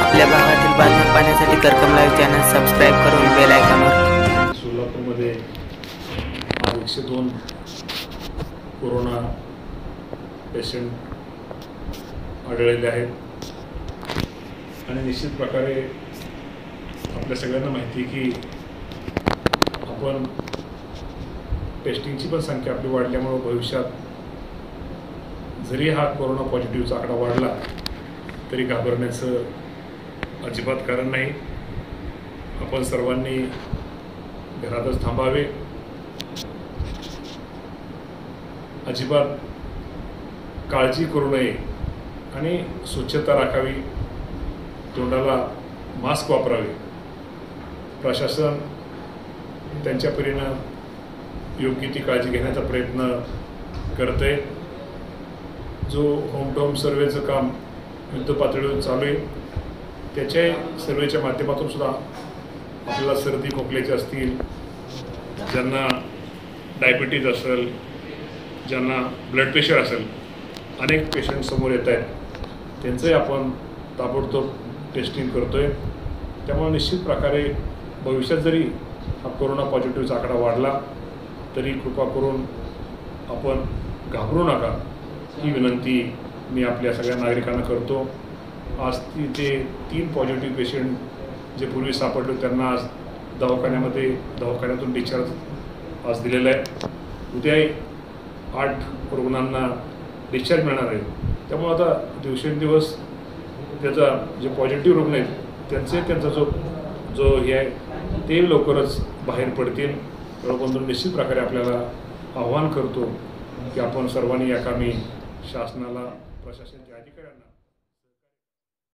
आपल्या भागातील बातम्या पाहण्यासाठी करकम लाईव्ह चॅनल सबस्क्राईब करून बेल आयकॉनवर सोलापूरमध्ये आज एकशे दोन कोरोना पेशंट आढळलेले आहेत. आणि निश्चित प्रकारे आपल्या सगळ्यांना माहिती आहे की आपण टेस्टिंगची पण संख्या आपली वाढल्यामुळं भविष्यात जरी हा कोरोना पॉझिटिव्हचा आकडा वाढला तरी घाबरण्याचं अजिबात कारण नाही. आपण सर्वांनी घरातच थांबावे. अजिबात काळजी करू नये आणि स्वच्छता राखावी. तोंडाला मास्क वापरावे. प्रशासन त्यांच्या परीनं योग्य ती काळजी घेण्याचा प्रयत्न करत आहे जो होम टू होम सर्वेचं काम युद्ध पातळीवर चालू आहे त्याच्या सर्वेच्या माध्यमातून सुद्धा आपल्याला सर्दी खोकल्याचे असतील ज्यांना डायबिटीज असेल ज्यांना ब्लड प्रेशर असेल अनेक पेशंट समोर येत आहेत. त्यांचंही आपण ताबडतोब टेस्टिंग करतो आहे त्यामुळे निश्चित प्रकारे भविष्यात जरी हा कोरोना पॉझिटिव्हचा आकडा वाढला तरी कृपा करून आपण घाबरू नका. ही विनंती मी आपल्या सगळ्या नागरिकांना करतो. आज तिथे तीन पॉझिटिव्ह पेशंट जे पूर्वी सापडले त्यांना आज दवाखान्यामध्ये दवाखान्यातून डिस्चार्ज आज दिलेला आहे. उद्याही आठ रुग्णांना डिस्चार्ज मिळणार आहे. त्यामुळे आता दिवसेंदिवस त्याचा जे पॉझिटिव्ह रुग्ण आहेत त्यांचे त्यांचा जो जो हे आहे ते लवकरच बाहेर पडतील. बंधून निश्चित प्रकारे आपल्याला आव्हान करतो की आपण सर्वांनी या कामी शासनाला प्रशासनाच्या अधिकाऱ्यांना